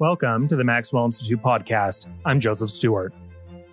Welcome to the Maxwell Institute podcast. I'm Joseph Stuart.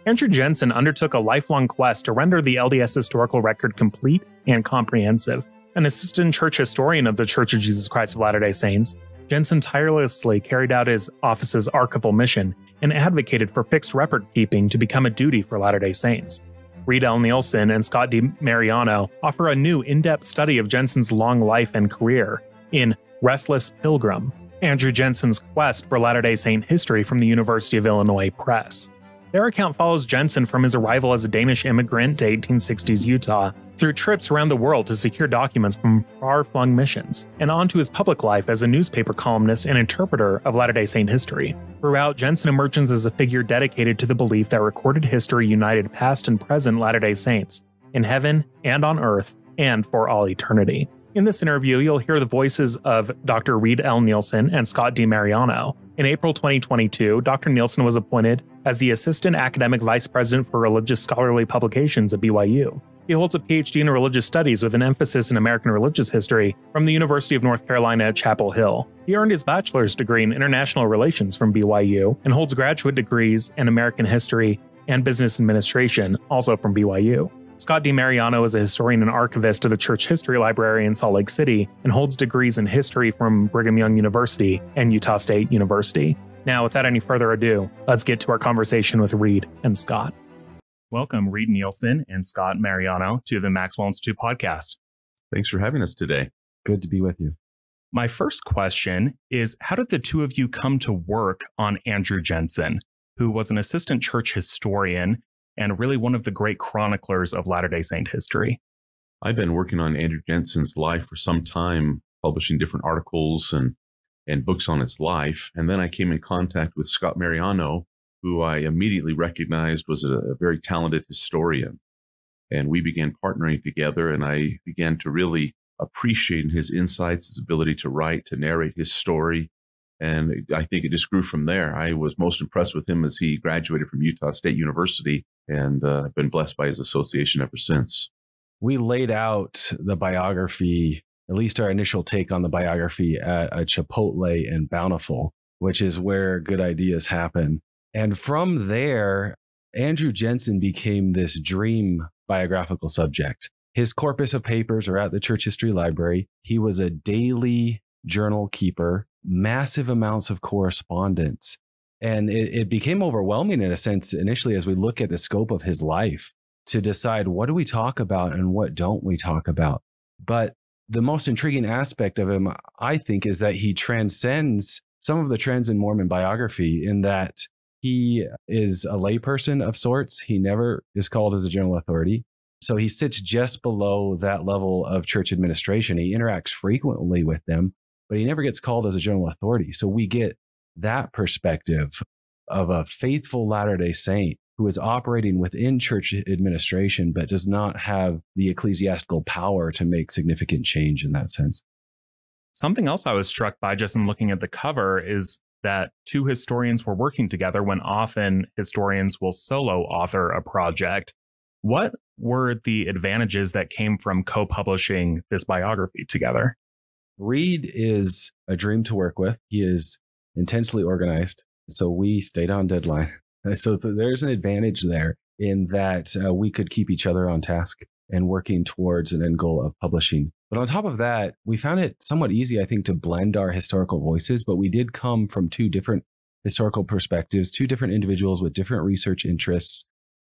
Andrew Jenson undertook a lifelong quest to render the LDS historical record complete and comprehensive. An assistant church historian of the Church of Jesus Christ of Latter day Saints, Jenson tirelessly carried out his office's archival mission and advocated for fixed record keeping to become a duty for Latter day Saints. Reid L. Neilson and Scott D. Marianno offer a new in depth study of Jenson's long life and career in Restless Pilgrim Andrew Jenson's Quest for Latter day Saint History from the University of Illinois Press. Their account follows Jenson from his arrival as a Danish immigrant to 1860s Utah through trips around the world to secure documents from far flung missions, and on to his public life as a newspaper columnist and interpreter of Latter day Saint history. Throughout, Jenson emerges as a figure dedicated to the belief that recorded history united past and present Latter day Saints in heaven and on earth and for all eternity. In this interview, you'll hear the voices of Dr. Reid L. Neilson and Scott D. Marianno. In April 2022, Dr. Neilson was appointed as the Assistant Academic Vice President for Religious Scholarly Publications at BYU. He holds a PhD in religious studies with an emphasis in American religious history from the University of North Carolina at Chapel Hill. He earned his bachelor's degree in international relations from BYU and holds graduate degrees in American history and business administration, also from BYU. Scott D. Marianno is a historian and archivist of the Church History Library in Salt Lake City and holds degrees in history from Brigham Young University and Utah State University. Now, without any further ado, let's get to our conversation with Reid and Scott. Welcome, Reid Neilson and Scott Marianno, to the Maxwell Institute podcast. Thanks for having us today. Good to be with you. My first question is How did the two of you come to work on Andrew Jenson, who was an assistant church historian and really one of the great chroniclers of Latter day Saint history. I've been working on Andrew Jenson's life for some time, publishing different articles and, and books on his life. And then I came in contact with Scott Marianno, who I immediately recognized was a, a very talented historian. And we began partnering together, and I began to really appreciate his insights, his ability to write, to narrate his story, and I think it just grew from there. I was most impressed with him as he graduated from Utah State University and uh, been blessed by his association ever since. We laid out the biography, at least our initial take on the biography at a Chipotle in Bountiful, which is where good ideas happen. And from there, Andrew Jenson became this dream biographical subject. His corpus of papers are at the Church History Library. He was a daily journal keeper massive amounts of correspondence. And it, it became overwhelming in a sense initially as we look at the scope of his life to decide what do we talk about and what don't we talk about. But the most intriguing aspect of him, I think, is that he transcends some of the trends in Mormon biography in that he is a layperson of sorts. He never is called as a general authority. So he sits just below that level of church administration. He interacts frequently with them, but he never gets called as a general authority. So we get that perspective of a faithful Latter day Saint who is operating within church administration, but does not have the ecclesiastical power to make significant change in that sense. Something else I was struck by just in looking at the cover is that two historians were working together when often historians will solo author a project. What were the advantages that came from co publishing this biography together? Reid is a dream to work with. He is intensely organized. So we stayed on deadline. So there's an advantage there in that uh, we could keep each other on task and working towards an end goal of publishing. But on top of that, we found it somewhat easy, I think, to blend our historical voices, but we did come from two different historical perspectives, two different individuals with different research interests.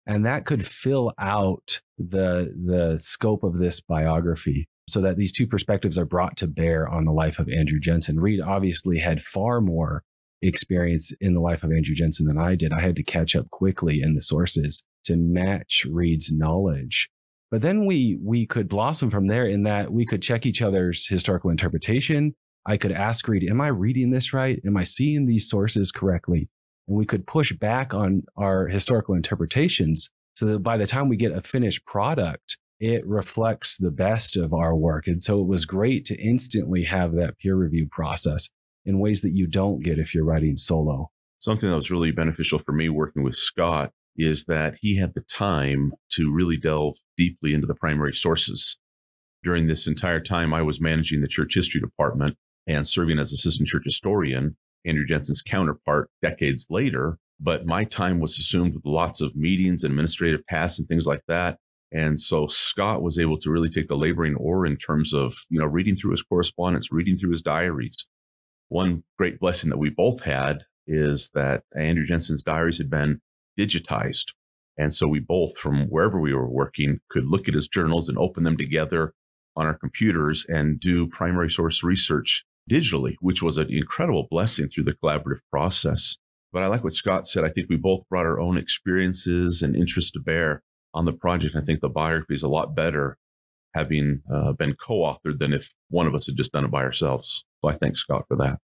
And that could fill out the, the scope of this biography so that these two perspectives are brought to bear on the life of Andrew Jenson. Reid obviously had far more experience in the life of Andrew Jenson than I did. I had to catch up quickly in the sources to match Reid's knowledge. But then we we could blossom from there in that we could check each other's historical interpretation. I could ask Reid, am I reading this right? Am I seeing these sources correctly? And we could push back on our historical interpretations so that by the time we get a finished product, it reflects the best of our work. And so it was great to instantly have that peer review process in ways that you don't get if you're writing solo. Something that was really beneficial for me working with Scott is that he had the time to really delve deeply into the primary sources. During this entire time, I was managing the church history department and serving as assistant church historian. Andrew Jenson's counterpart decades later. But my time was assumed with lots of meetings and administrative tasks and things like that. And so Scott was able to really take the laboring oar in terms of, you know, reading through his correspondence, reading through his diaries. One great blessing that we both had is that Andrew Jenson's diaries had been digitized. And so we both, from wherever we were working, could look at his journals and open them together on our computers and do primary source research digitally, which was an incredible blessing through the collaborative process. But I like what Scott said. I think we both brought our own experiences and interests to bear on the project. I think the biography is a lot better having uh, been co-authored than if one of us had just done it by ourselves. So I thank Scott for that.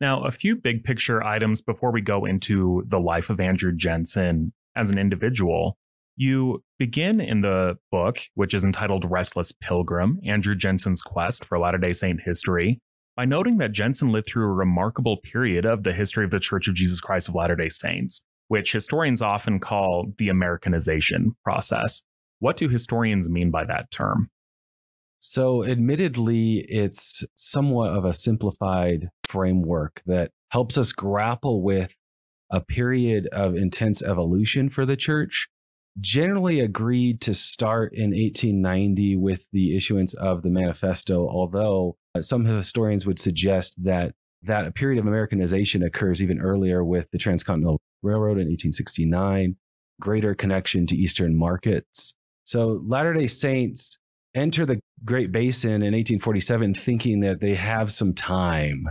Now, a few big picture items before we go into the life of Andrew Jenson as an individual. You begin in the book, which is entitled Restless Pilgrim Andrew Jenson's Quest for Latter day Saint History, by noting that Jenson lived through a remarkable period of the history of the Church of Jesus Christ of Latter day Saints, which historians often call the Americanization process. What do historians mean by that term? So, admittedly, it's somewhat of a simplified framework that helps us grapple with a period of intense evolution for the church. Generally agreed to start in 1890 with the issuance of the manifesto, although uh, some historians would suggest that that a period of Americanization occurs even earlier with the Transcontinental Railroad in 1869, greater connection to Eastern markets. So Latter day Saints enter the Great Basin in 1847 thinking that they have some time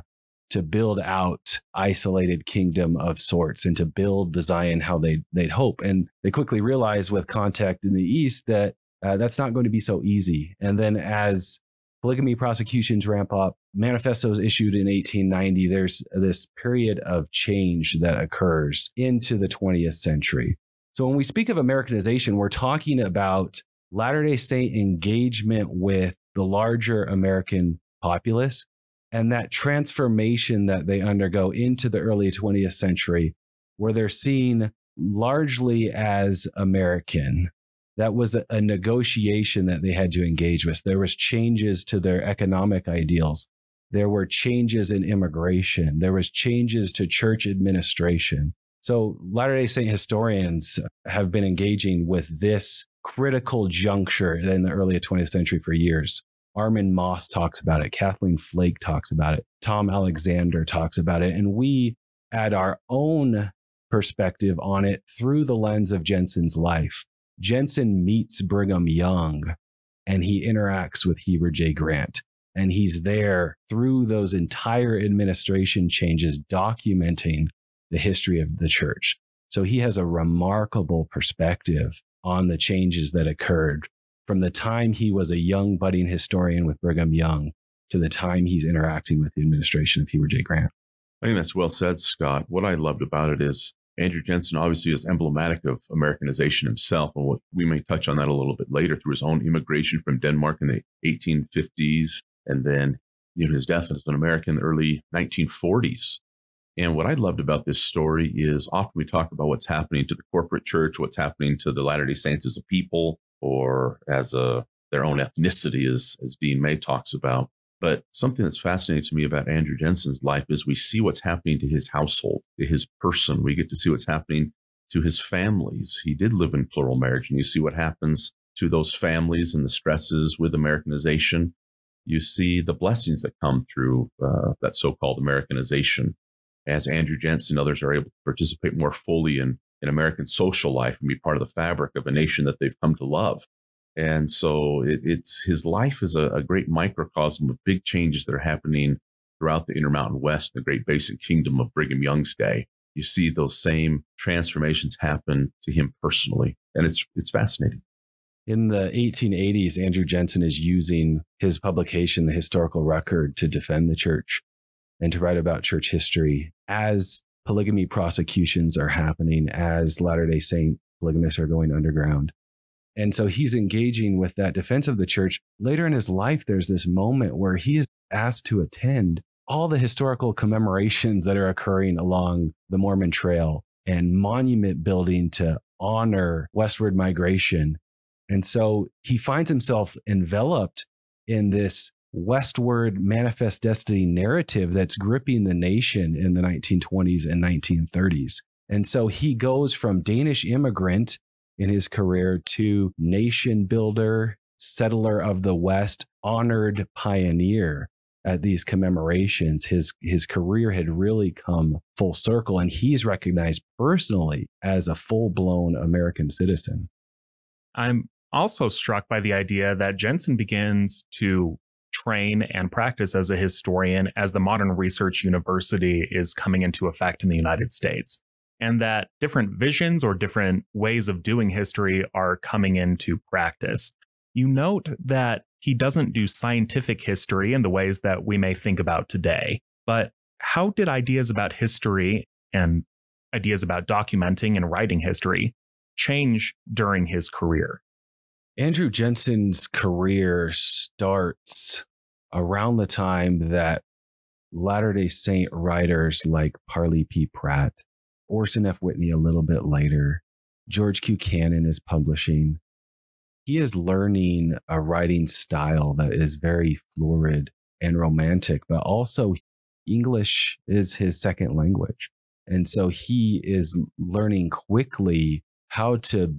to build out isolated kingdom of sorts and to build the Zion how they they'd hope. And they quickly realize with contact in the East that uh, that's not going to be so easy. And then as polygamy prosecutions ramp up, manifestos issued in 1890, there's this period of change that occurs into the 20th century. So when we speak of Americanization, we're talking about Latter day Saint engagement with the larger American populace and that transformation that they undergo into the early 20th century, where they're seen largely as American. That was a, negotiation that they had to engage with. There was changes to their economic ideals. There were changes in immigration. There was changes to church administration. So Latter-day Saint historians have been engaging with this critical juncture in the early 20th century for years. Armand Mauss talks about it. Kathleen Flake talks about it. Tom Alexander talks about it. And we add our own perspective on it through the lens of Jenson's life. Jenson meets Brigham Young and he interacts with Heber J. Grant. And he's there through those entire administration changes, documenting the history of the church. So he has a remarkable perspective on the changes that occurred from the time he was a young budding historian with Brigham Young to the time he's interacting with the administration of Heber J. Grant. I think that's well said, Scott. What I loved about it is Andrew Jenson obviously is emblematic of Americanization himself, and what we may touch on that a little bit later through his own immigration from Denmark in the 1850s, and then you know, his death as an American in the early 1940s. And what I loved about this story is often we talk about what's happening to the corporate church, what's happening to the Latter day Saints as a people, or as a their own ethnicity, as as Dean May talks about. But something that's fascinating to me about Andrew Jenson's life is we see what's happening to his household, to his person. We get to see what's happening to his families. He did live in plural marriage, and you see what happens to those families and the stresses with Americanization. You see the blessings that come through uh, that so-called Americanization. As Andrew Jenson and others are able to participate more fully in in American social life and be part of the fabric of a nation that they've come to love. And so it, it's his life is a, a, great microcosm of big changes that are happening throughout the Intermountain West, the Great Basin Kingdom of Brigham Young's day. You see those same transformations happen to him personally, and it's it's fascinating. In the 1880s, Andrew Jenson is using his publication, The Historical Record, to defend the church and to write about church history as polygamy prosecutions are happening as Latter day Saint polygamists are going underground. And so he's engaging with that defense of the church. Later in his life, there's this moment where he is asked to attend all the historical commemorations that are occurring along the Mormon Trail and monument building to honor westward migration. And so he finds himself enveloped in this westward manifest destiny narrative that's gripping the nation in the 1920s and 1930s. And so he goes from Danish immigrant in his career to nation builder, settler of the West, honored pioneer at these commemorations. His his career had really come full circle and he's recognized personally as a full-blown American citizen. I'm also struck by the idea that Jenson begins to train and practice as a historian as the modern research university is coming into effect in the United States. And that different visions or different ways of doing history are coming into practice. You note that he doesn't do scientific history in the ways that we may think about today. But how did ideas about history and ideas about documenting and writing history change during his career? Andrew Jenson's career starts around the time that Latter day Saint writers like Parley P. Pratt, Orson F. Whitney a little bit later, George Q. Cannon is publishing. He is learning a writing style that is very florid and romantic, but also English is his second language. And so he is learning quickly how to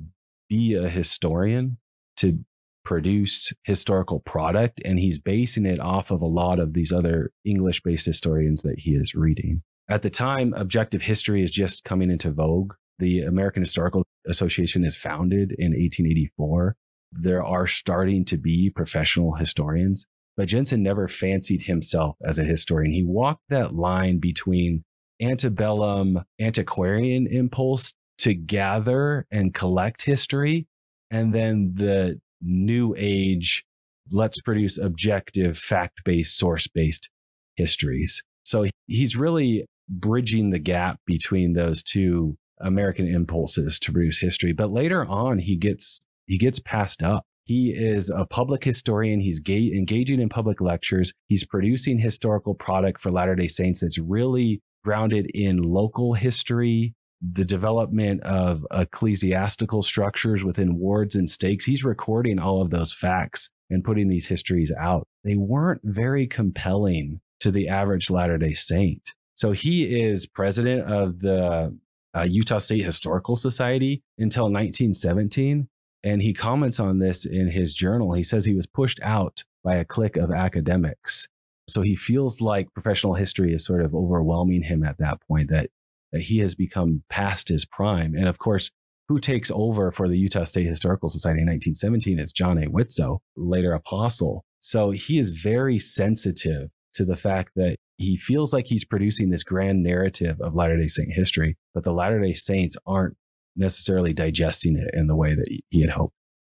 be a historian to produce historical product and he's basing it off of a lot of these other english based historians that he is reading at the time objective history is just coming into vogue. The american historical association is founded in 1884 there are starting to be professional historians but jenson never fancied himself as a historian. He walked that line between antebellum antiquarian impulse to gather and collect history and then the new age let's produce objective fact-based source-based histories. So he's really bridging the gap between those two american impulses to produce history but later on he gets he gets passed up he is a public historian he's ga- engaging in public lectures he's producing historical product for latter day saints that's really grounded in local history the development of ecclesiastical structures within wards and stakes. He's recording all of those facts and putting these histories out. They weren't very compelling to the average Latter day Saint. So he is president of the uh, Utah State Historical Society until 1917. And he comments on this in his journal. He says he was pushed out by a clique of academics. So he feels like professional history is sort of overwhelming him at that point, that that he has become past his prime. And of course, who takes over for the Utah State Historical Society in 1917 is John A. Widtsoe, later apostle. So he is very sensitive to the fact that he feels like he's producing this grand narrative of Latter day Saint history, but the Latter day Saints aren't necessarily digesting it in the way that he had hoped.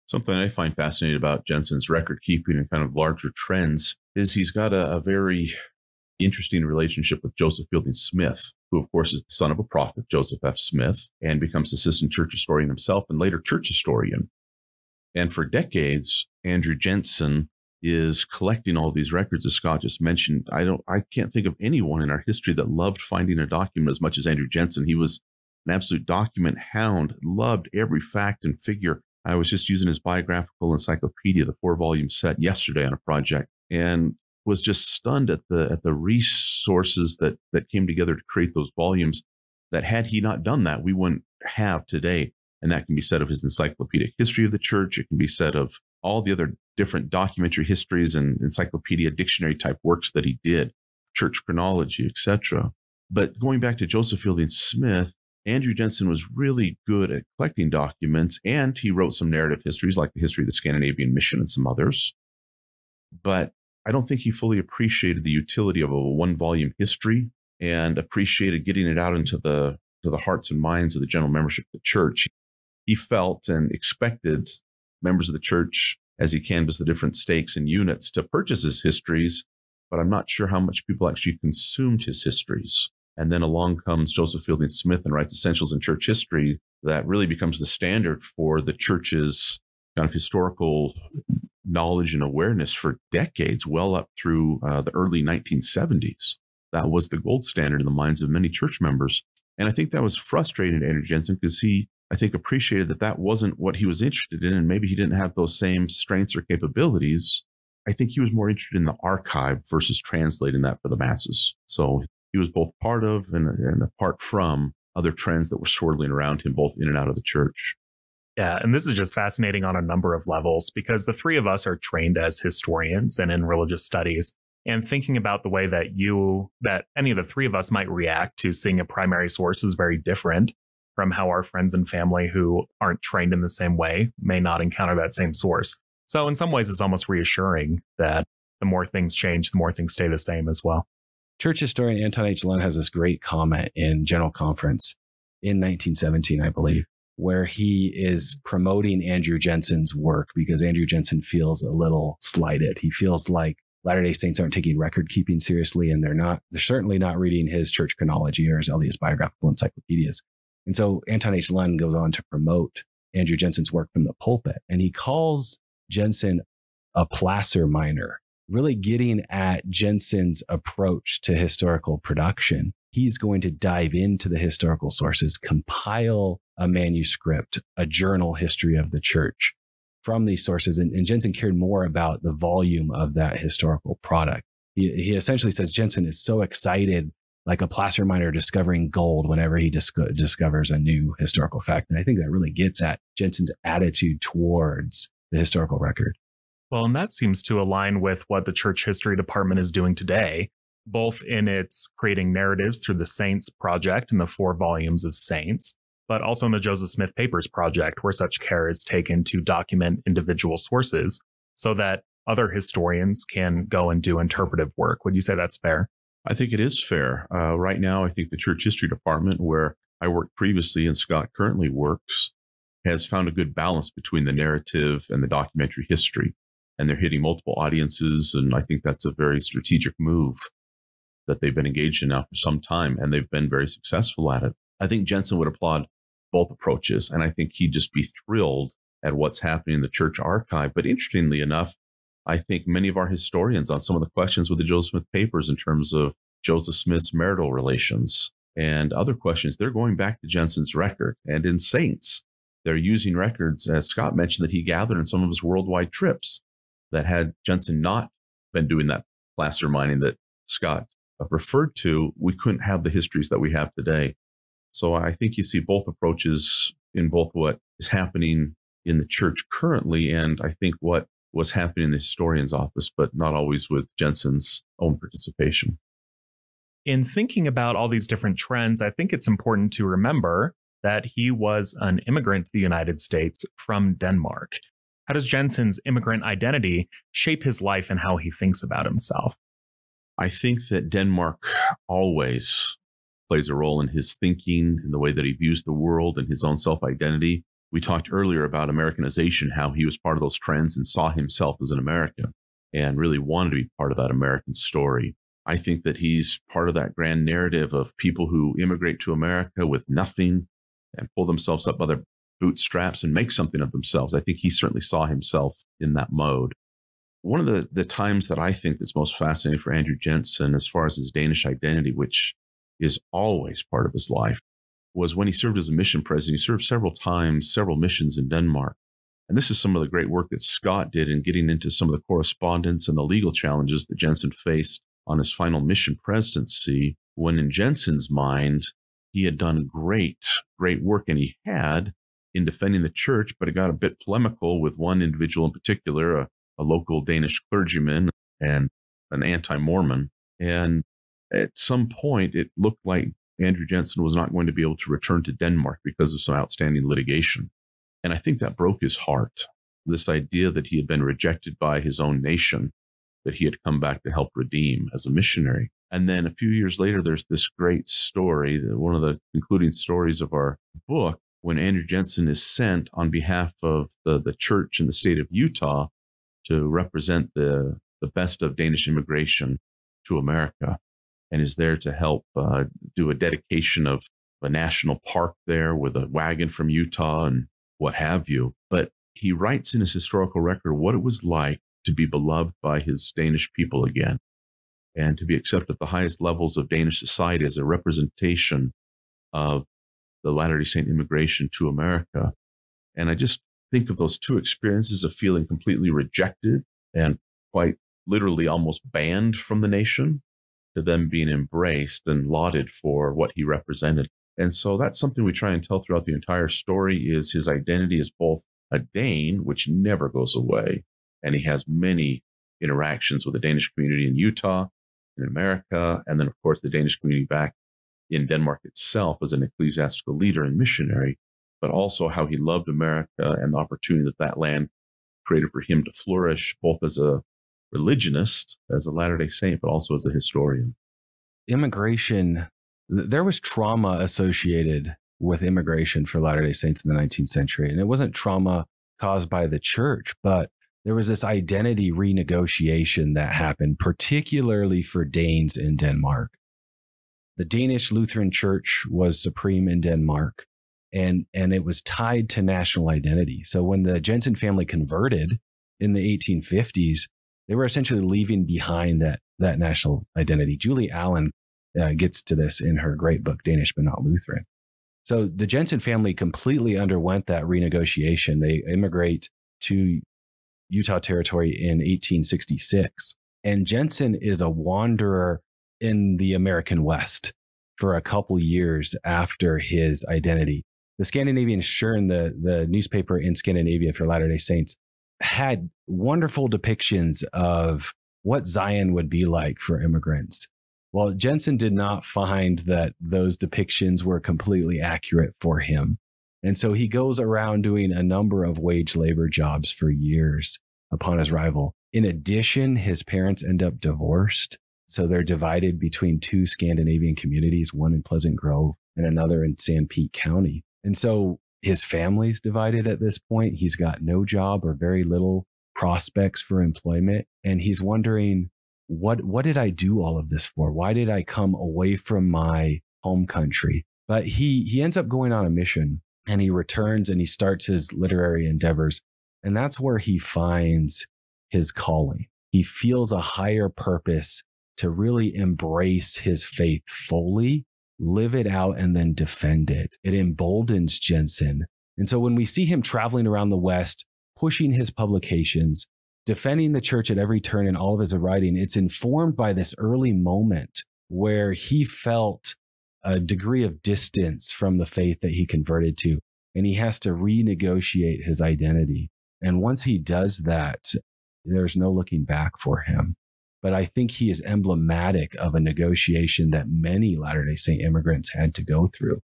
Something I find fascinating about Jenson's record keeping and kind of larger trends is he's got a, a very interesting relationship with Joseph Fielding Smith, who, of course, is the son of a prophet, Joseph F. Smith, and becomes assistant church historian himself and later church historian. And for decades, Andrew Jenson is collecting all these records, as Scott just mentioned. I don't, I can't think of anyone in our history that loved finding a document as much as Andrew Jenson. He was an absolute document hound, loved every fact and figure. I was just using his biographical encyclopedia, the four volume set, yesterday on a project. And was just stunned at the at the resources that that came together to create those volumes that had he not done that we wouldn't have today and that can be said of his encyclopedic history of the church it can be said of all the other different documentary histories and encyclopedia dictionary type works that he did church chronology etc but going back to joseph fielding smith andrew jenson was really good at collecting documents and he wrote some narrative histories like the history of the scandinavian mission and some others but I don't think he fully appreciated the utility of a one volume history and appreciated getting it out into the to the hearts and minds of the general membership of the church. He felt and expected members of the church as he canvassed the different stakes and units to purchase his histories, but I'm not sure how much people actually consumed his histories. And then along comes Joseph Fielding Smith and writes Essentials in Church History that really becomes the standard for the church's kind of historical knowledge and awareness for decades, well up through uh, the early 1970s. That was the gold standard in the minds of many church members. And I think that was frustrating to Andrew Jenson because he, I think, appreciated that that wasn't what he was interested in. And maybe he didn't have those same strengths or capabilities. I think he was more interested in the archive versus translating that for the masses. So he was both part of and, and apart from other trends that were swirling around him, both in and out of the church. Yeah, and this is just fascinating on a number of levels because the three of us are trained as historians and in religious studies. And thinking about the way that you, that any of the three of us might react to seeing a primary source is very different from how our friends and family who aren't trained in the same way may not encounter that same source. So, in some ways, it's almost reassuring that the more things change, the more things stay the same as well. Church historian Anton H. Lund has this great comment in General Conference in 1917, I believe, where he is promoting Andrew Jenson's work because Andrew Jenson feels a little slighted. He feels like Latter day Saints aren't taking record keeping seriously, and they're not, they're certainly not reading his church chronology or his LDS biographical encyclopedias. And so Anton H. Lund goes on to promote Andrew Jenson's work from the pulpit, and he calls Jenson a placer miner really getting at Jenson's approach to historical production. He's going to dive into the historical sources, compile a manuscript, a journal history of the church from these sources. And, and Jenson cared more about the volume of that historical product. He, he essentially says Jenson is so excited, like a placer miner discovering gold whenever he dis- discovers a new historical fact. And I think that really gets at Jenson's attitude towards the historical record. Well, and that seems to align with what the church history department is doing today, both in its creating narratives through the Saints project and the four volumes of Saints, but also in the Joseph Smith Papers project, where such care is taken to document individual sources so that other historians can go and do interpretive work. Would you say that's fair? I think it is fair. Uh, right now, I think the church history department, where I worked previously and Scott currently works, has found a good balance between the narrative and the documentary history and they're hitting multiple audiences. And I think that's a very strategic move that they've been engaged in now for some time, and they've been very successful at it. I think Jenson would applaud both approaches, and I think he'd just be thrilled at what's happening in the church archive. But interestingly enough, I think many of our historians on some of the questions with the Joseph Smith papers in terms of Joseph Smith's marital relations and other questions, they're going back to Jenson's record. And in Saints, they're using records, as Scott mentioned, that he gathered in some of his worldwide trips that had Jenson not been doing that placer mining that Scott uh, referred to, we couldn't have the histories that we have today. So I think you see both approaches in both what is happening in the church currently and I think what was happening in the historian's office, but not always with Jenson's own participation. In thinking about all these different trends, I think it's important to remember that he was an immigrant to the United States from Denmark. How does Jenson's immigrant identity shape his life and how he thinks about himself? I think that Denmark always plays a role in his thinking, in the way that he views the world, and his own self identity. We talked earlier about Americanization, how he was part of those trends and saw himself as an American and really wanted to be part of that American story. I think that he's part of that grand narrative of people who immigrate to America with nothing and pull themselves up by their bootstraps and make something of themselves. I think he certainly saw himself in that mode. One of the, the times that I think that's most fascinating for Andrew Jenson, as far as his Danish identity, which is always part of his life, was when he served as a mission president. He served several times, several missions in Denmark. And this is some of the great work that Scott did in getting into some of the correspondence and the legal challenges that Jenson faced on his final mission presidency, when in Jenson's mind, he had done great, great work and he had, in defending the church, but it got a bit polemical with one individual in particular, a, a local Danish clergyman and an anti Mormon. And at some point, it looked like Andrew Jenson was not going to be able to return to Denmark because of some outstanding litigation. And I think that broke his heart. This idea that he had been rejected by his own nation, that he had come back to help redeem as a missionary. And then a few years later, there's this great story, one of the concluding stories of our book, when Andrew Jenson is sent on behalf of the, the church in the state of Utah to represent the, the best of Danish immigration to America and is there to help uh, do a dedication of a national park there with a wagon from Utah and what have you. But he writes in his historical record what it was like to be beloved by his Danish people again and to be accepted at the highest levels of Danish society as a representation of the Latter day Saint immigration to America. And I just think of those two experiences of feeling completely rejected and quite literally almost banned from the nation to them being embraced and lauded for what he represented. And so that's something we try and tell throughout the entire story is his identity is both a Dane, which never goes away, and he has many interactions with the Danish community in Utah, in America, and then of course the Danish community back in Denmark itself as an ecclesiastical leader and missionary, but also how he loved America and the opportunity that that land created for him to flourish, both as a religionist, as a Latter day Saint, but also as a historian. Immigration, there was trauma associated with immigration for Latter day Saints in the 19th century. And it wasn't trauma caused by the church, but there was this identity renegotiation that happened, particularly for Danes in Denmark. The Danish Lutheran Church was supreme in Denmark, and, and it was tied to national identity. So when the Jenson family converted in the 1850s, they were essentially leaving behind that, that national identity. Julie Allen uh, gets to this in her great book, Danish but not Lutheran. So the Jenson family completely underwent that renegotiation. They immigrate to Utah Territory in 1866. And Jenson is a wanderer in the American West for a couple years after his identity. The Skandinaviens Stjerne, the, the newspaper in Scandinavia for Latter day Saints, had wonderful depictions of what Zion would be like for immigrants. Well, Jenson did not find that those depictions were completely accurate for him. And so he goes around doing a number of wage labor jobs for years upon his arrival. In addition, his parents end up divorced. So they're divided between two Scandinavian communities, one in Pleasant Grove and another in Sanpete County. And so his family's divided at this point. He's got no job or very little prospects for employment. And he's wondering, what what did I do all of this for? Why did I come away from my home country? But he he ends up going on a mission and he returns and he starts his literary endeavors. And that's where he finds his calling. He feels a higher purpose to really embrace his faith fully, live it out, and then defend it. It emboldens Jenson. And so when we see him traveling around the West, pushing his publications, defending the church at every turn in all of his writing, it's informed by this early moment where he felt a degree of distance from the faith that he converted to, and he has to renegotiate his identity. And once he does that, there's no looking back for him. But I think he is emblematic of a negotiation that many Latter day Saint immigrants had to go through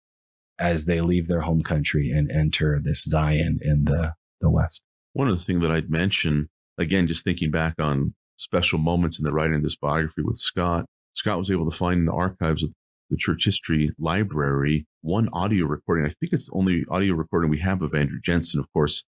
as they leave their home country and enter this Zion in the, the West. One of the things that I'd mention again, just thinking back on special moments in the writing of this biography with Scott, Scott was able to find in the archives of the church history library one audio recording. I think it's the only audio recording we have of Andrew Jenson. Of course,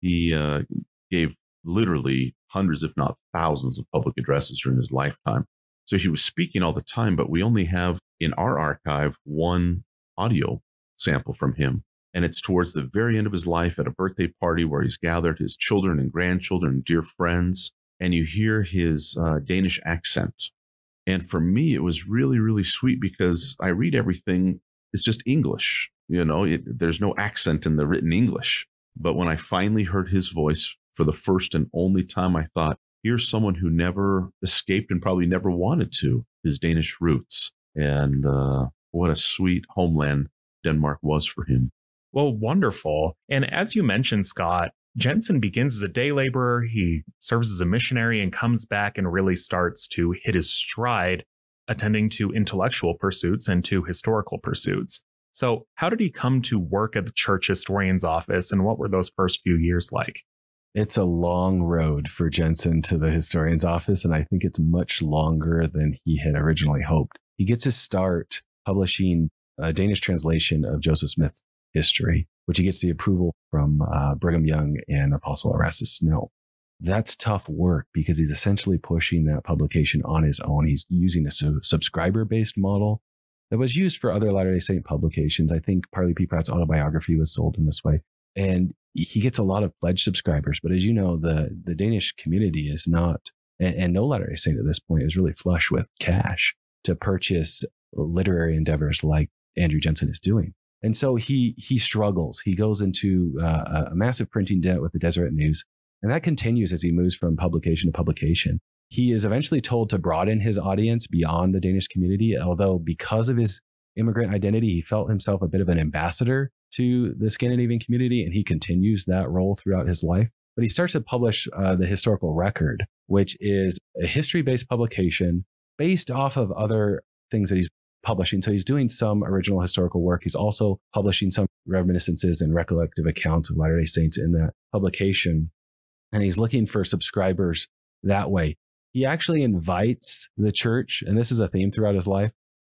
he uh, gave literally hundreds, if not thousands, of public addresses during his lifetime. So he was speaking all the time, but we only have in our archive one audio sample from him. And it's towards the very end of his life at a birthday party where he's gathered his children and grandchildren and dear friends. And you hear his uh, Danish accent. And for me, it was really, really sweet because I read everything, it's just English. You know, it, there's no accent in the written English. But when I finally heard his voice for the first and only time, I thought, here's someone who never escaped and probably never wanted to his Danish roots. And uh, what a sweet homeland Denmark was for him. Well, wonderful. And as you mentioned, Scott, Jenson begins as a day laborer. He serves as a missionary and comes back and really starts to hit his stride, attending to intellectual pursuits and to historical pursuits. So, how did he come to work at the church historian's office, and what were those first few years like? It's a long road for Jenson to the historian's office, and I think it's much longer than he had originally hoped. He gets his start publishing a Danish translation of Joseph Smith's history, which he gets the approval from uh, Brigham Young and Apostle Erastus Snow. That's tough work because he's essentially pushing that publication on his own. He's using a su- subscriber based model that was used for other Latter day Saint publications. I think Parley P. Pratt's autobiography was sold in this way. And he gets a lot of pledged subscribers. But as you know, the, the Danish community is not, and, and no Latter day Saint at this point is really flush with cash to purchase literary endeavors like Andrew Jenson is doing. And so he he struggles. He goes into uh, a massive printing debt with the Deseret News. And that continues as he moves from publication to publication. He is eventually told to broaden his audience beyond the Danish community, although because of his immigrant identity, he felt himself a bit of an ambassador to the Scandinavian community, and he continues that role throughout his life. But he starts to publish uh, the historical record, which is a history based publication based off of other things that he's publishing. So he's doing some original historical work. He's also publishing some reminiscences and recollective accounts of Latter day Saints in that publication. And he's looking for subscribers that way. He actually invites the church, and this is a theme throughout his life,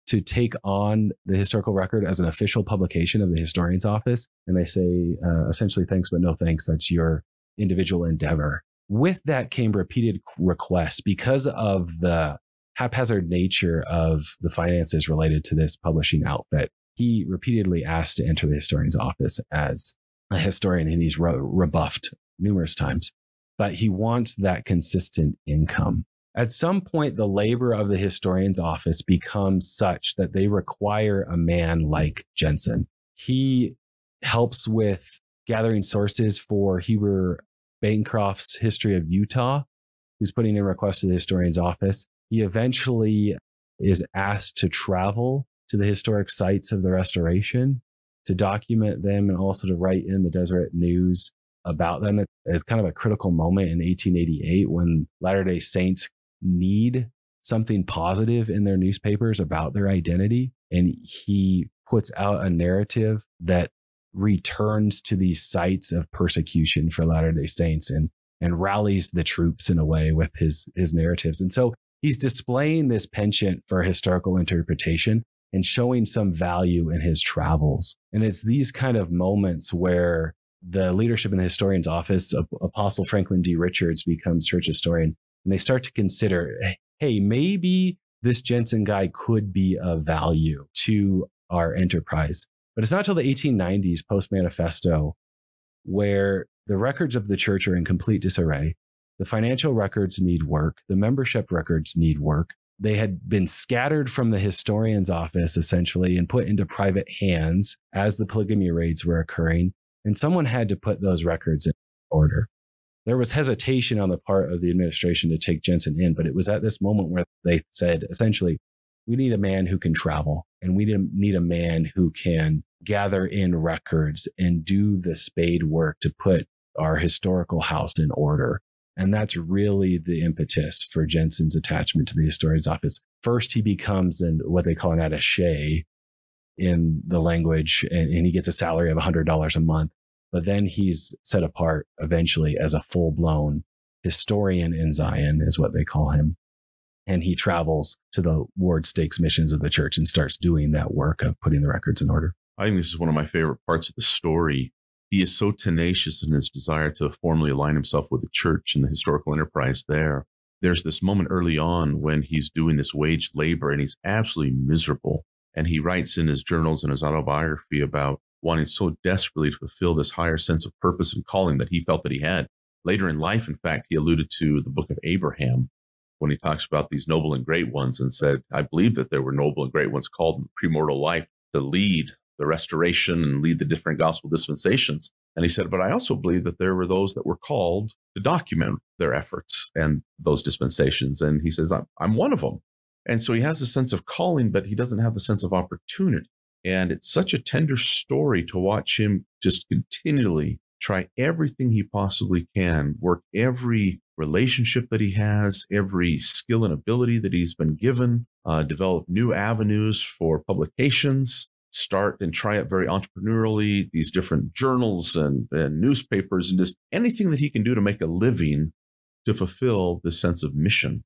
to take on the historical record as an official publication of the historian's office. And they say, uh, essentially, thanks, but no thanks. That's your individual endeavor. With that came repeated requests because of the haphazard nature of the finances related to this publishing outfit. He repeatedly asked to enter the historian's office as a historian, and he's re- rebuffed numerous times. But he wants that consistent income. At some point, the labor of the historian's office becomes such that they require a man like Jenson. He helps with gathering sources for Hubert Bancroft's History of Utah, who's putting in requests to the historian's office. He eventually is asked to travel to the historic sites of the restoration to document them and also to write in the Deseret News about them. It's kind of a critical moment in 1888 when Latter day Saints need something positive in their newspapers about their identity. And he puts out a narrative that returns to these sites of persecution for Latter day Saints and, and rallies the troops in a way with his, his narratives. And so he's displaying this penchant for historical interpretation and showing some value in his travels. And it's these kind of moments where the leadership in the historian's office, Apostle Franklin D. Richards becomes church historian and they start to consider, hey, maybe this Jenson guy could be of value to our enterprise. But it's not until the 1890s, post manifesto, where the records of the church are in complete disarray. The financial records need work. The membership records need work. They had been scattered from the historian's office essentially and put into private hands as the polygamy raids were occurring. And someone had to put those records in order there was hesitation on the part of the administration to take Jenson in, but it was at this moment where they said essentially, we need a man who can travel and we need a man who can gather in records and do the spade work to put our historical house in order. And that's really the impetus for Jenson's attachment to the historian's office. First, he becomes an, what they call an attache in the language, and, and he gets a salary of $100 a month but then he's set apart eventually as a full blown historian in Zion, is what they call him. And he travels to the ward stakes missions of the church and starts doing that work of putting the records in order. I think this is one of my favorite parts of the story. He is so tenacious in his desire to formally align himself with the church and the historical enterprise there. There's this moment early on when he's doing this wage labor and he's absolutely miserable. And he writes in his journals and his autobiography about wanting so desperately to fulfill this higher sense of purpose and calling that he felt that he had. Later in life, in fact, he alluded to the book of Abraham when he talks about these noble and great ones and said, I believe that there were noble and great ones called in premortal life to lead the restoration and lead the different gospel dispensations. And he said, but I also believe that there were those that were called to document their efforts and those dispensations. And he says, I'm, I'm one of them. And so he has a sense of calling, but he doesn't have the sense of opportunity. And it's such a tender story to watch him just continually try everything he possibly can, work every relationship that he has, every skill and ability that he's been given, uh, develop new avenues for publications, start and try it very entrepreneurially, these different journals and, and newspapers, and just anything that he can do to make a living to fulfill this sense of mission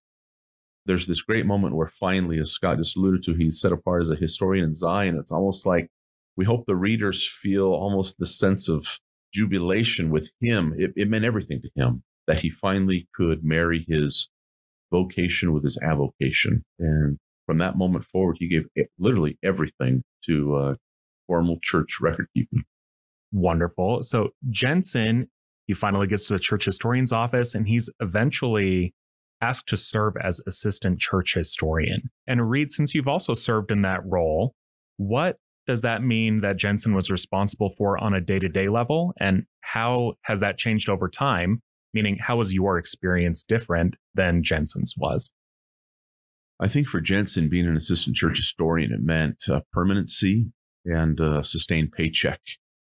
there's this great moment where finally, as Scott just alluded to, he's set apart as a historian in Zion. It's almost like we hope the readers feel almost the sense of jubilation with him. It, it meant everything to him that he finally could marry his vocation with his avocation. And from that moment forward, he gave literally everything to uh, formal church record keeping. Wonderful. So Jenson, he finally gets to the church historian's office and he's eventually asked to serve as assistant church historian. And Reid, since you've also served in that role, what does that mean that Jenson was responsible for on a day to day level? And how has that changed over time? Meaning, how was your experience different than Jenson's was? I think for Jenson, being an assistant church historian, it meant uh, permanency and uh, sustained paycheck.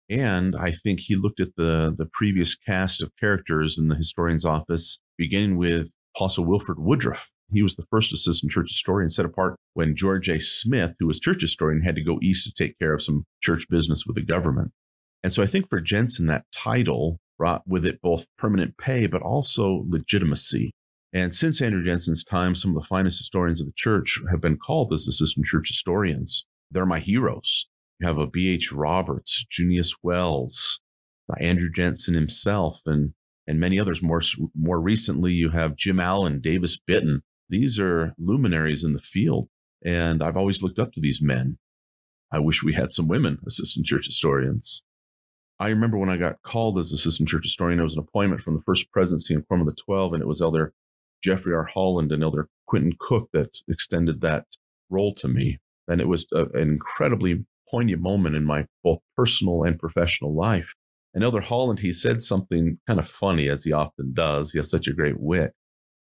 And I think he looked at the, the previous cast of characters in the historian's office, beginning with Apostle Wilford Woodruff. He was the first assistant church historian set apart when George A. Smith, who was church historian, had to go east to take care of some church business with the government. And so I think for Jenson, that title brought with it both permanent pay, but also legitimacy. And since Andrew Jenson's time, some of the finest historians of the church have been called as assistant church historians. They're my heroes. You have a B.H. Roberts, Junius Wells, Andrew Jenson himself, and and many others. More more recently, you have Jim Allen, Davis Bitton. These are luminaries in the field, and I've always looked up to these men. I wish we had some women assistant church historians. I remember when I got called as assistant church historian, it was an appointment from the first presidency and Quorum of the Twelve, and it was Elder Jeffrey R. Holland and Elder Quentin Cook that extended that role to me. And it was a, an incredibly poignant moment in my both personal and professional life. And Elder Holland, he said something kind of funny, as he often does. He has such a great wit.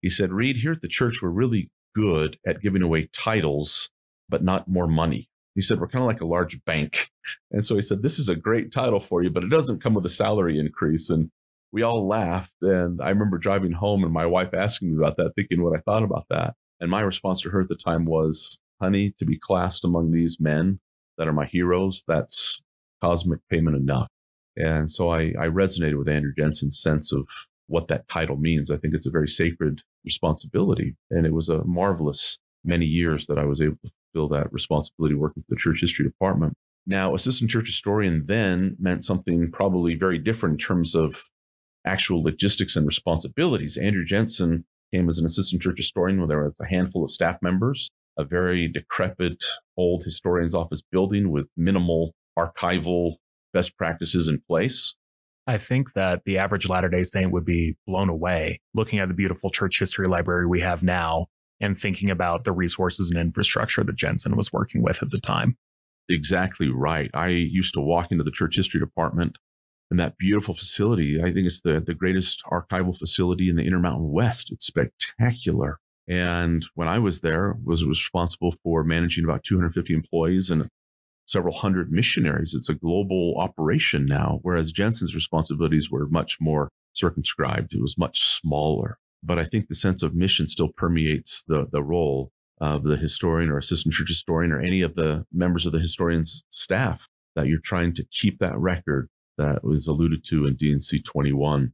He said, Reid, here at the church, we're really good at giving away titles, but not more money. He said, We're kind of like a large bank. And so he said, This is a great title for you, but it doesn't come with a salary increase. And we all laughed. And I remember driving home and my wife asking me about that, thinking what I thought about that. And my response to her at the time was, honey, to be classed among these men that are my heroes, that's cosmic payment enough. And so I, I resonated with Andrew Jenson's sense of what that title means. I think it's a very sacred responsibility. And it was a marvelous many years that I was able to fulfill that responsibility working for the church history department. Now, assistant church historian then meant something probably very different in terms of actual logistics and responsibilities. Andrew Jenson came as an assistant church historian when there were a handful of staff members, a very decrepit old historian's office building with minimal archival best practices in place. I think that the average Latter day Saint would be blown away looking at the beautiful church history library we have now and thinking about the resources and infrastructure that Jenson was working with at the time. Exactly right. I used to walk into the church history department and that beautiful facility. I think it's the, the greatest archival facility in the Intermountain West. It's spectacular. And when I was there, was responsible for managing about 250 employees and several hundred missionaries. It's a global operation now, whereas Jenson's responsibilities were much more circumscribed. It was much smaller. But I think the sense of mission still permeates the, the role of the historian or assistant church historian or any of the members of the historian's staff that you're trying to keep that record that was alluded to in D&C 21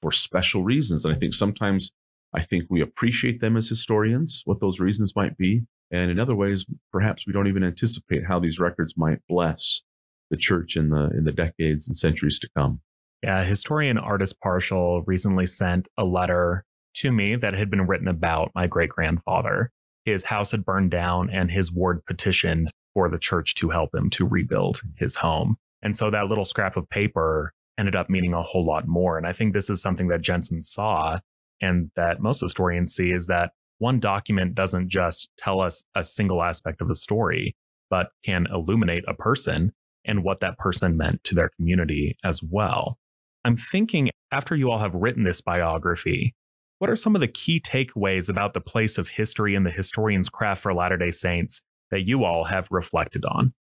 for special reasons. And I think sometimes I think we appreciate them as historians, what those reasons might be. And in other ways, perhaps we don't even anticipate how these records might bless the church in the in the decades and centuries to come. Yeah, historian Ardis Parshall recently sent a letter to me that had been written about my great grandfather. His house had burned down, and his ward petitioned for the church to help him to rebuild his home. And so that little scrap of paper ended up meaning a whole lot more. And I think this is something that Jenson saw and that most historians see is that one document doesn't just tell us a single aspect of a story, but can illuminate a person and what that person meant to their community as well. I'm thinking after you all have written this biography, what are some of the key takeaways about the place of history in the historian's craft for Latter day Saints that you all have reflected on?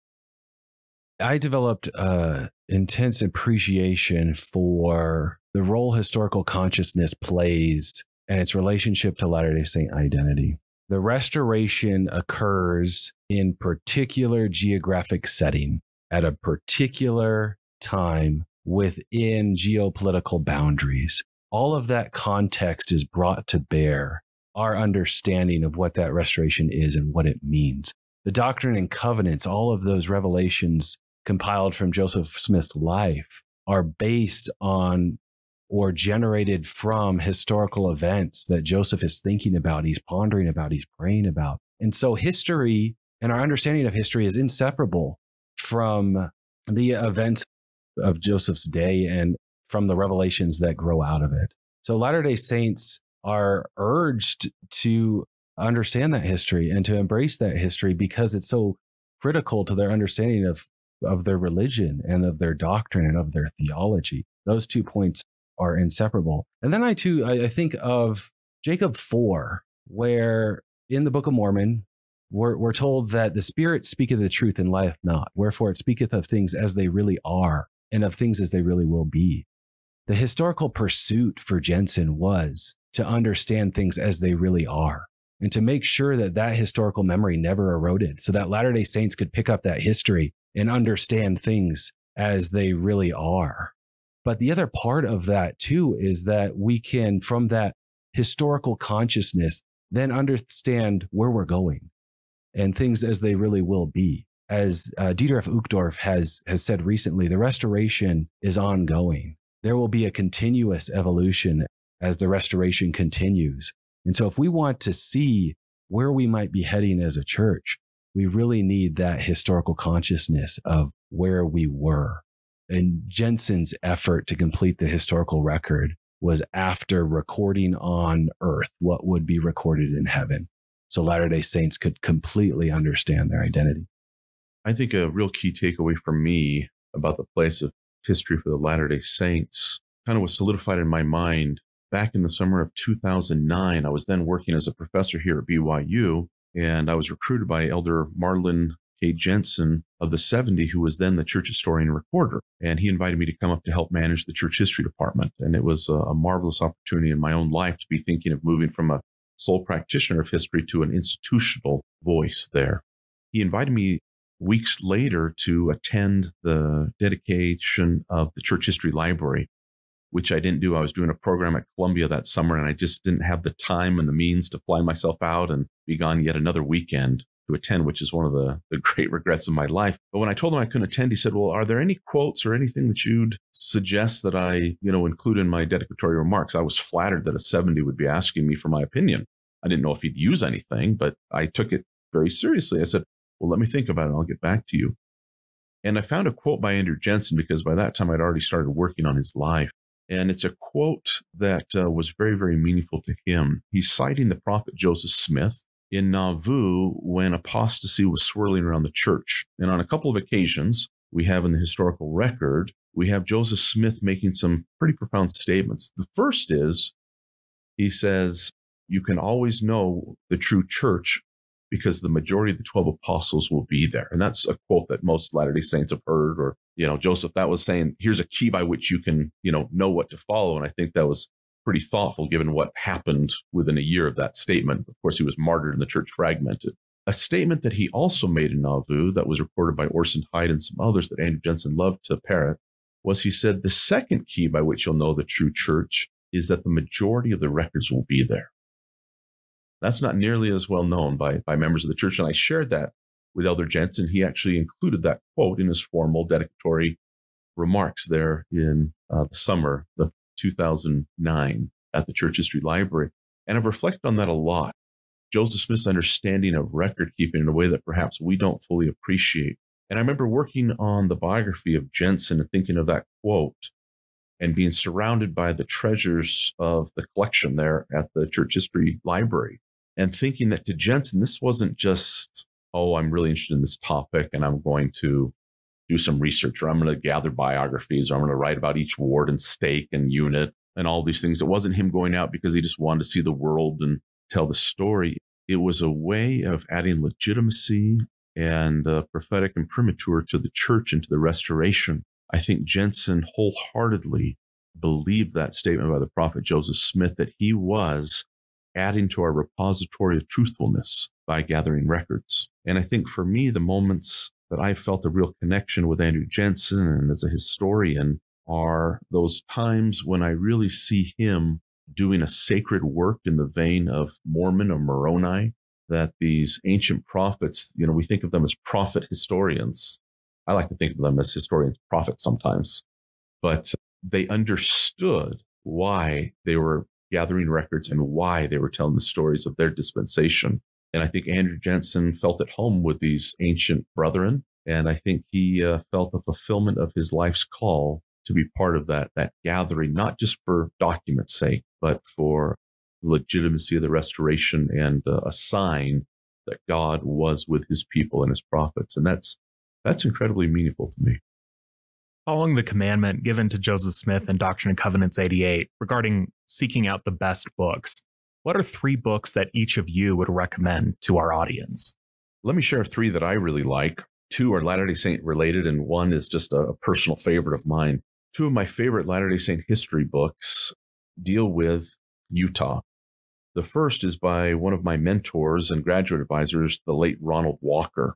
I developed uh, intense appreciation for the role historical consciousness plays and its relationship to Latter day Saint identity. The restoration occurs in particular geographic setting at a particular time within geopolitical boundaries. All of that context is brought to bear our understanding of what that restoration is and what it means. The Doctrine and Covenants, all of those revelations compiled from Joseph Smith's life are based on or generated from historical events that Joseph is thinking about, he's pondering about, he's praying about. And so history and our understanding of history is inseparable from the events of Joseph's day and from the revelations that grow out of it. So Latter day Saints are urged to understand that history and to embrace that history because it's so critical to their understanding of of their religion and of their doctrine and of their theology. Those two points are inseparable. And then I too, I, I think of Jacob 4, where in the Book of Mormon, we're, we're told that the Spirit speaketh the truth and lieth not. Wherefore it speaketh of things as they really are and of things as they really will be. The historical pursuit for Jenson was to understand things as they really are and to make sure that that historical memory never eroded so that Latter day Saints could pick up that history and understand things as they really are. But the other part of that too is that we can, from that historical consciousness, then understand where we're going and things as they really will be. As uh, Dieter F. Uchtdorf has, has said recently, the restoration is ongoing. There will be a continuous evolution as the restoration continues. And so, if we want to see where we might be heading as a church, we really need that historical consciousness of where we were. And Jenson's effort to complete the historical record was after recording on earth what would be recorded in heaven. So Latter day Saints could completely understand their identity. I think a real key takeaway for me about the place of history for the Latter day Saints kind of was solidified in my mind back in the summer of 2009. I was then working as a professor here at BYU, and I was recruited by Elder Marlin K. Jensen of the 70, who was then the church historian and recorder. And he invited me to come up to help manage the church history department. And it was a, a marvelous opportunity in my own life to be thinking of moving from a sole practitioner of history to an institutional voice there. He invited me weeks later to attend the dedication of the church history library which I didn't do. I was doing a program at Columbia that summer and I just didn't have the time and the means to fly myself out and be gone yet another weekend to attend, which is one of the, the great regrets of my life. But when I told him I couldn't attend, he said, Well, are there any quotes or anything that you'd suggest that I, you know, include in my dedicatory remarks? I was flattered that a 70 would be asking me for my opinion. I didn't know if he'd use anything, but I took it very seriously. I said, Well, let me think about it. I'll get back to you. And I found a quote by Andrew Jenson because by that time I'd already started working on his life. And it's a quote that uh, was very, very meaningful to him. He's citing the prophet Joseph Smith in Nauvoo when apostasy was swirling around the church. And on a couple of occasions, we have in the historical record, we have Joseph Smith making some pretty profound statements. The first is he says, You can always know the true church because the majority of the 12 apostles will be there. And that's a quote that most Latter day Saints have heard, or, you know, Joseph, that was saying, here's a key by which you can, you know, know what to follow. And I think that was pretty thoughtful given what happened within a year of that statement. Of course, he was martyred and the church fragmented. A statement that he also made in Nauvoo that was reported by Orson Hyde and some others that Andrew Jenson loved to parrot was he said, the second key by which you'll know the true church is that the majority of the records will be there. That's not nearly as well known by, by members of the church. And I shared that with Elder Jensen. He actually included that quote in his formal dedicatory remarks there in uh, the summer of 2009 at the Church History Library. And I've reflected on that a lot. Joseph Smith's understanding of record keeping in a way that perhaps we don't fully appreciate. And I remember working on the biography of Jenson and thinking of that quote and being surrounded by the treasures of the collection there at the Church History Library and thinking that to Jenson, this wasn't just, oh, I'm really interested in this topic and I'm going to do some research or I'm going to gather biographies or I'm going to write about each ward and stake and unit and all these things. It wasn't him going out because he just wanted to see the world and tell the story. It was a way of adding legitimacy and uh, prophetic imprimatur to the church and to the restoration. I think Jenson wholeheartedly believed that statement by the prophet Joseph Smith that he was adding to our repository of truthfulness by gathering records. And I think for me, the moments that I felt a real connection with Andrew Jenson and as a historian are those times when I really see him doing a sacred work in the vein of Mormon or Moroni, that these ancient prophets, you know, we think of them as prophet historians. I like to think of them as historians, prophets sometimes, but they understood why they were gathering records and why they were telling the stories of their dispensation. And I think Andrew Jenson felt at home with these ancient brethren. And I think he uh, felt the fulfillment of his life's call to be part of that, that gathering, not just for document's sake, but for the legitimacy of the restoration and uh, a sign that God was with his people and his prophets. And that's, that's incredibly meaningful to me. Following the commandment given to Joseph Smith in Doctrine and Covenants 88 regarding seeking out the best books, what are three books that each of you would recommend to our audience? Let me share three that I really like. Two are Latter day Saint related, and one is just a personal favorite of mine. Two of my favorite Latter day Saint history books deal with Utah. The first is by one of my mentors and graduate advisors, the late Ronald Walker.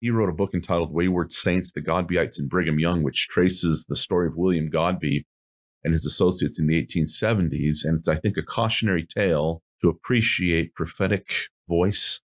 He wrote a book entitled Wayward Saints, the Godbeites and Brigham Young, which traces the story of William Godbe and his associates in the 1870s. And it's, I think, a cautionary tale to appreciate prophetic voice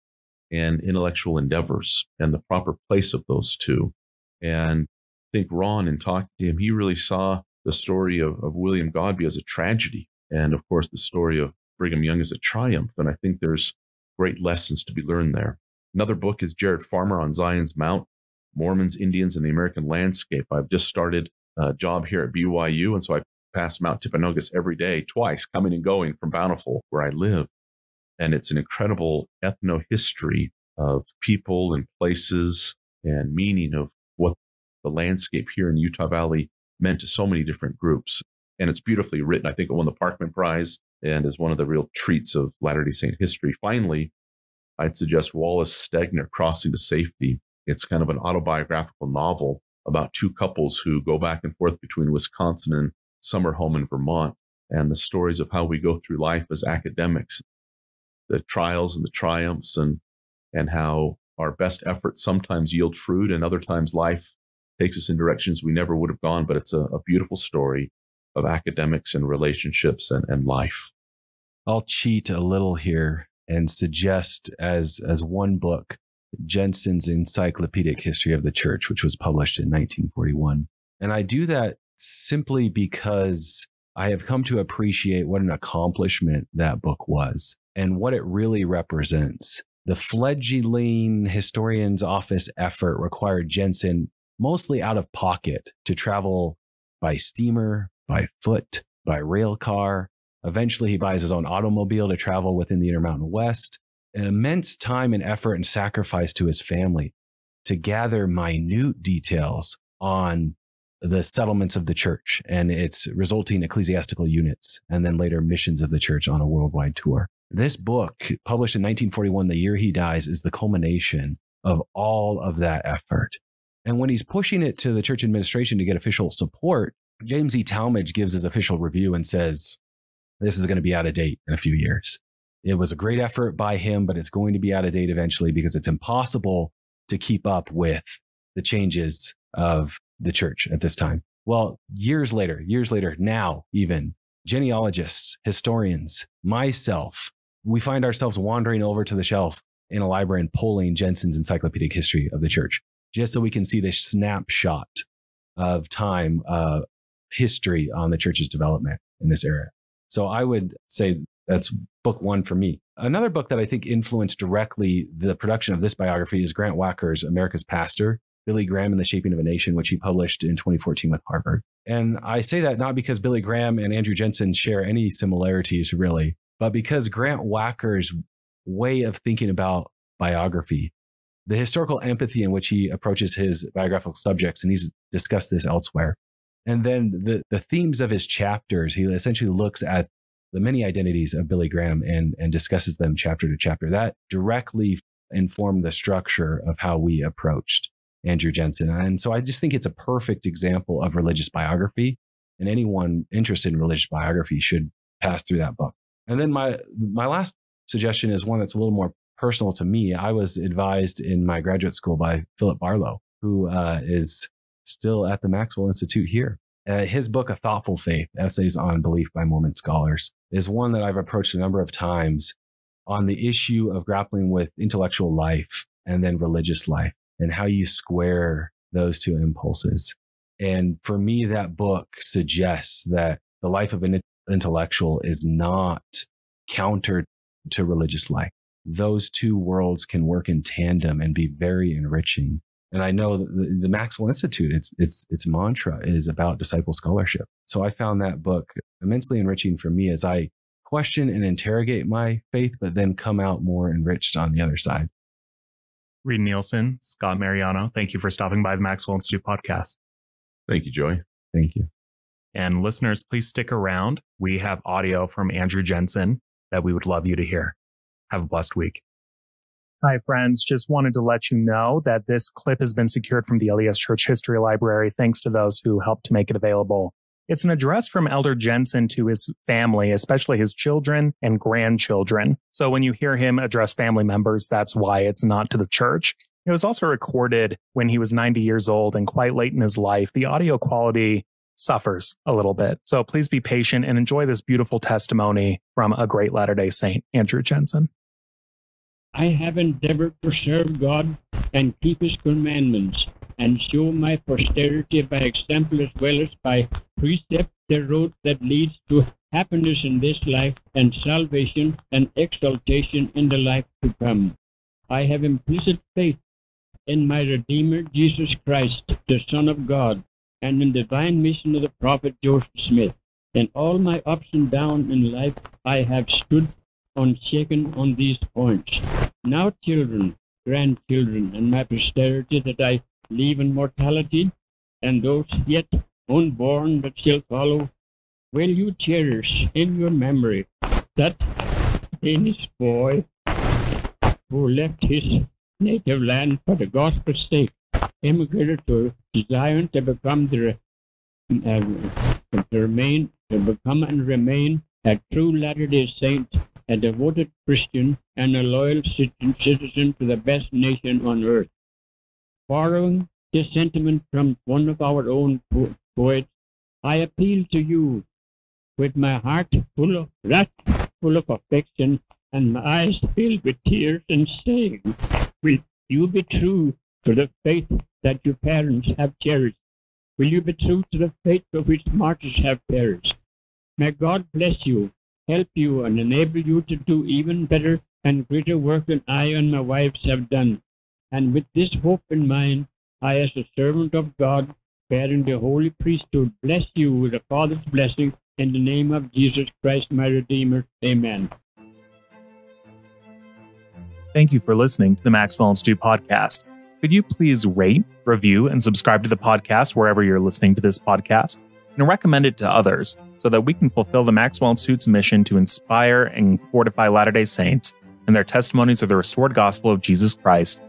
and intellectual endeavors and the proper place of those two. And I think Ron, in talking to him, he really saw the story of, of William Godbe as a tragedy. And of course, the story of Brigham Young as a triumph. And I think there's great lessons to be learned there. Another book is Jared Farmer on Zion's Mount Mormons, Indians, and the American Landscape. I've just started a job here at BYU. And so I past Mount Timpanogos every day, twice, coming and going from Bountiful, where I live. And it's an incredible ethno history of people and places and meaning of what the landscape here in the Utah Valley meant to so many different groups. And it's beautifully written. I think it won the Parkman Prize and is one of the real treats of Latter day Saint history. Finally, I'd suggest Wallace Stegner, Crossing to Safety. It's kind of an autobiographical novel about two couples who go back and forth between Wisconsin and summer home in Vermont and the stories of how we go through life as academics, the trials and the triumphs and, and how our best efforts sometimes yield fruit and other times life takes us in directions we never would have gone. But it's a, a beautiful story of academics and relationships and, and life. I'll cheat a little here and suggest as, as one book, Jenson's Encyclopedic History of the Church, which was published in 1941. And I do that simply because I have come to appreciate what an accomplishment that book was and what it really represents. The fledgling historian's office effort required Jenson mostly out of pocket to travel by steamer, by foot, by rail car. Eventually, he buys his own automobile to travel within the Intermountain West. An immense time and effort and sacrifice to his family to gather minute details on the settlements of the church and its resulting ecclesiastical units, and then later missions of the church on a worldwide tour. This book, published in 1941, the year he dies, is the culmination of all of that effort. And when he's pushing it to the church administration to get official support, James E. Talmage gives his official review and says, This is going to be out of date in a few years. It was a great effort by him, but it's going to be out of date eventually because it's impossible to keep up with the changes of the church at this time. Well, years later, years later, now even genealogists, historians, myself, we find ourselves wandering over to the shelf in a library and pulling Jenson's encyclopedic history of the church, just so we can see this snapshot of time, uh, history on the church's development in this area. So I would say that's book one for me. Another book that I think influenced directly the production of this biography is Grant Wacker's America's Pastor. Billy Graham and the Shaping of a Nation, which he published in 2014 with Harvard. And I say that not because Billy Graham and Andrew Jenson share any similarities, really, but because Grant Wacker's way of thinking about biography, the historical empathy in which he approaches his biographical subjects, and he's discussed this elsewhere. And then the, the themes of his chapters, he essentially looks at the many identities of Billy Graham and, and discusses them chapter to chapter. That directly informed the structure of how we approached Andrew Jenson. And so I just think it's a perfect example of religious biography. And anyone interested in religious biography should pass through that book. And then my my last suggestion is one that's a little more personal to me. I was advised in my graduate school by Philip Barlow, who uh, is still at the Maxwell Institute here. Uh, his book, A Thoughtful Faith Essays on Belief by Mormon Scholars, is one that I've approached a number of times on the issue of grappling with intellectual life and then religious life and how you square those two impulses. And for me, that book suggests that the life of an intellectual is not counter to religious life. Those two worlds can work in tandem and be very enriching. And I know the, the Maxwell Institute, its, its, its mantra is about disciple scholarship. So I found that book immensely enriching for me as I question and interrogate my faith, but then come out more enriched on the other side. Reid Neilson, Scott Marianno, thank you for stopping by the Maxwell Institute podcast. Thank you, Joey. Thank you. And listeners, please stick around. We have audio from Andrew Jenson that we would love you to hear. Have a blessed week. Hi, friends. Just wanted to let you know that this clip has been secured from the LDS Church History Library, thanks to those who helped to make it available. It's an address from Elder Jenson to his family, especially his children and grandchildren. So when you hear him address family members, that's why it's not to the church. It was also recorded when he was 90 years old and quite late in his life. The audio quality suffers a little bit. So please be patient and enjoy this beautiful testimony from a great Latter day Saint, Andrew Jenson. I have endeavored to serve God and keep His commandments and show my posterity by example as well as by precept the road that leads to happiness in this life and salvation and exaltation in the life to come. I have implicit faith in my Redeemer Jesus Christ, the Son of God, and in the divine mission of the prophet Joseph Smith. In all my ups and downs in life, I have stood unshaken on these points. Now, children, grandchildren, and my posterity that I leave in mortality, and those yet unborn that shall follow, will you cherish in your memory that Danish boy who left his native land for the gospel's sake, immigrated to Zion to become the, uh, to remain, to become and remain a true Latter-day Saint, a devoted Christian, and a loyal citizen to the best nation on earth. Borrowing this sentiment from one of our own po- poets, I appeal to you with my heart full of wrath, full of affection, and my eyes filled with tears, and saying, Will you be true to the faith that your parents have cherished? Will you be true to the faith for which martyrs have perished? May God bless you, help you, and enable you to do even better and greater work than I and my wives have done. And with this hope in mind, I, as a servant of God, bearing the holy priesthood, bless you with the Father's blessing in the name of Jesus Christ, my Redeemer. Amen. Thank you for listening to the Maxwell Institute podcast. Could you please rate, review, and subscribe to the podcast wherever you're listening to this podcast and recommend it to others so that we can fulfill the Maxwell Institute's mission to inspire and fortify Latter day Saints and their testimonies of the restored gospel of Jesus Christ